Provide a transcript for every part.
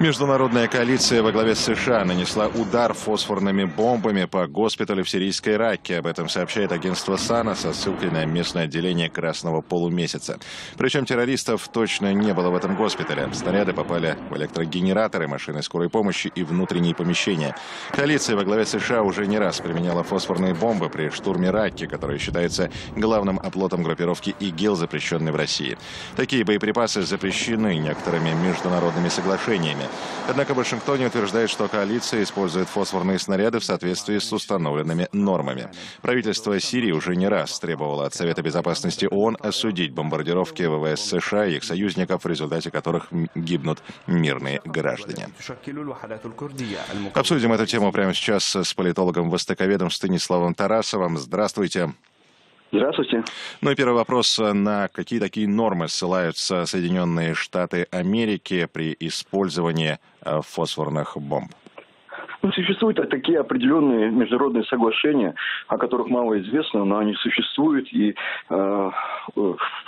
Международная коалиция во главе с США нанесла удар фосфорными бомбами по госпиталю в сирийской Раке. Об этом сообщает агентство САНА со ссылкой на местное отделение Красного полумесяца. Причем террористов точно не было в этом госпитале. Снаряды попали в электрогенераторы, машины скорой помощи и внутренние помещения. Коалиция во главе США уже не раз применяла фосфорные бомбы при штурме Раки, который считается главным оплотом группировки ИГИЛ, запрещенной в России. Такие боеприпасы запрещены некоторыми международными соглашениями. Однако Вашингтоне утверждает, что коалиция использует фосфорные снаряды в соответствии с установленными нормами. Правительство Сирии уже не раз требовало от Совета Безопасности ООН осудить бомбардировки ВВС США и их союзников, в результате которых гибнут мирные граждане. Обсудим эту тему прямо сейчас с политологом-востоковедом Станиславом Тарасовым. Здравствуйте. Здравствуйте. Ну и первый вопрос. На какие такие нормы ссылаются Соединенные Штаты Америки при использовании э, фосфорных бомб? Ну, существуют такие определенные международные соглашения, о которых мало известно, но они существуют, и э,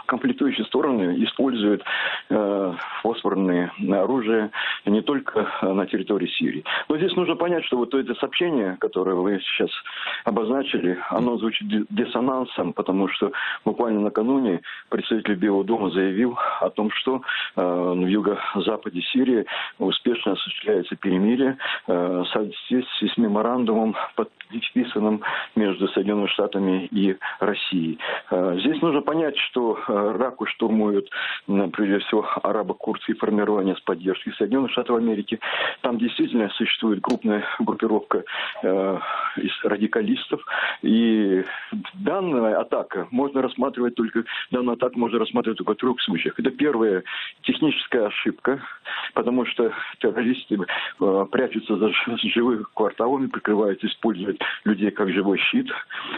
комплектующие стороны используют э, фосфорные оружие не только на территории Сирии. Но здесь нужно понять, что вот это сообщение, которое вы сейчас обозначили, оно звучит диссонансом, потому что буквально накануне представитель Белого дома заявил о том, что э, в юго-западе Сирии успешно осуществляется перемирие э, с соответствии с меморандумом, подписанным между Соединенными Штатами и Россией. Э, здесь нужно понять, что э, Раку штурмуют, прежде всего, арабо-курдские формирования с поддержкой Соединенных Штатов Америки. Там действительно существует крупная группировка э, из радикалистов. И данная атака можно рассматривать только, данную атаку можно рассматривать только в трех случаях. Это первая техническая ошибка, потому что террористы прячутся за живых кварталами, прикрываются, используют людей как живой щит.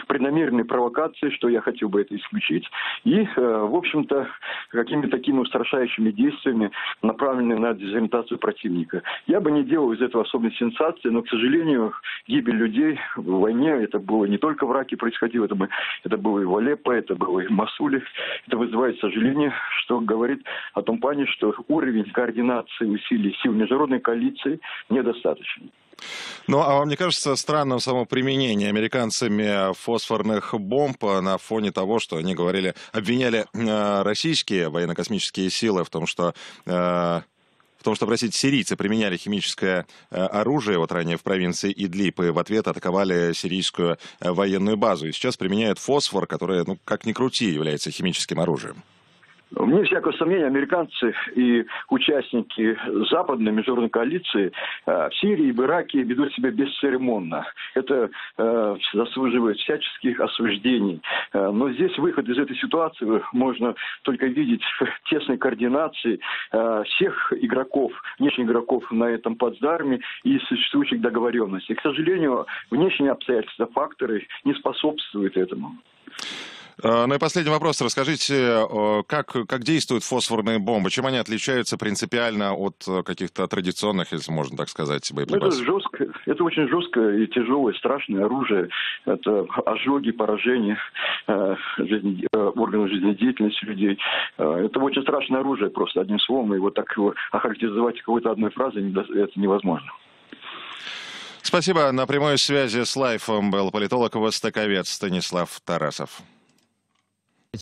Преднамеренные провокации, что я хотел бы это исключить. И, э, в общем-то, какими-то такими устрашающими действиями, направленными на дезориентацию противника. Я бы не делал из этого особой сенсации, но, к сожалению, гибель людей в войне, это было не только в Раке происходило, это, бы, это было и в Алеппо, это было и в Масуле. Это вызывает сожаление, что говорит о том плане, что уровень координации усилий сил международной коалиции недостаточен. Ну, а вам не кажется странным само применение американцами фосфорных бомб на фоне того, что они говорили, обвиняли э, российские военно-космические силы в том, что э, в том, что, простите, сирийцы применяли химическое э, оружие, вот ранее в провинции Идлиб, и в ответ атаковали сирийскую военную базу. И сейчас применяют фосфор, который, ну, как ни крути, является химическим оружием. Вне всякого сомнения, американцы и участники западной международной коалиции э, в Сирии и в Ираке ведут себя бесцеремонно. Это э, заслуживает всяческих осуждений. Э, но здесь выход из этой ситуации можно только видеть в тесной координации всех игроков, внешних игроков на этом плацдарме и существующих договоренностей. К сожалению, внешние обстоятельства, факторы не способствуют этому. А, ну и последний вопрос. Расскажите, как, как действуют фосфорные бомбы? Чем они отличаются принципиально от э, каких-то традиционных, если можно так сказать, боеприпасов? Это жестко, это очень жесткое и тяжелое, страшное оружие. Это ожоги, поражения э, жизни, э, органов жизнедеятельности людей. Э, это очень страшное оружие, просто одним словом. И вот так его охарактеризовать какой-то одной фразой это невозможно. Спасибо. На прямой связи с Лайфом был политолог-востоковед Станислав Тарасов.